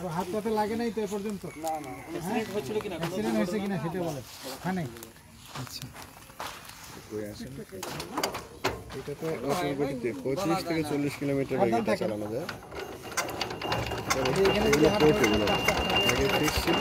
এবার হাত পাতে লাগে নাই তো এ পর্যন্ত? না না হয়েছিল কিনা অ্যাক্সিডেন্ট হয়েছে কিনা সেটা বলে? হ্যাঁ নাই? আচ্ছা। এটা তো অটোমেটিকতে পঁচিশ থেকে চল্লিশ কিলোমিটার বেগে চালানো যায়। এখানে আগে ফিক্স ছিল